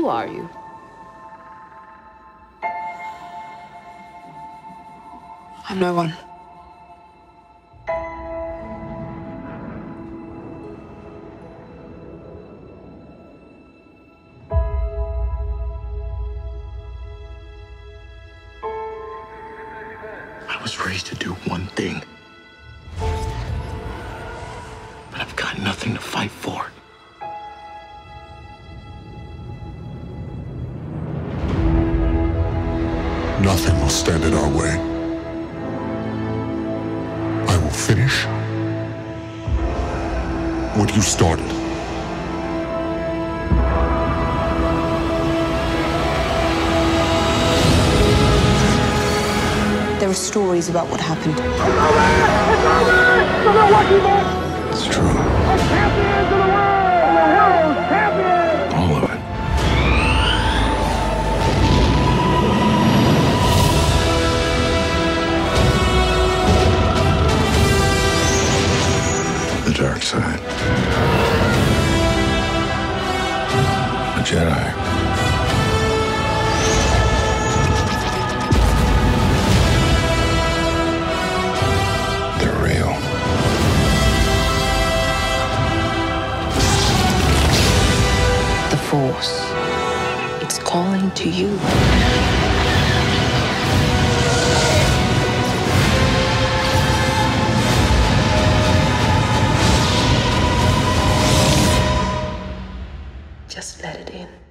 Who are you? I'm no one. I was raised to do one thing. But I've got nothing to fight for. Nothing will stand in our way. I will finish what you started. There are stories about what happened. Side. A Jedi. Force. It's calling to you. Just let it in.